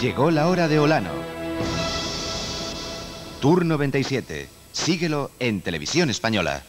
Llegó la hora de Olano. Tour 97. Síguelo en Televisión Española.